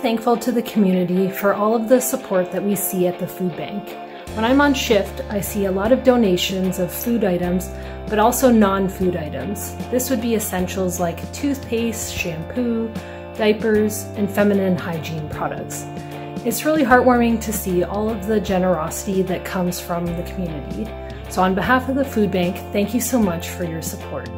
thankful to the community for all of the support that we see at the food bank. When I'm on shift, I see a lot of donations of food items, but also non-food items. This would be essentials like toothpaste, shampoo, diapers, and feminine hygiene products. It's really heartwarming to see all of the generosity that comes from the community. So on behalf of the food bank, thank you so much for your support.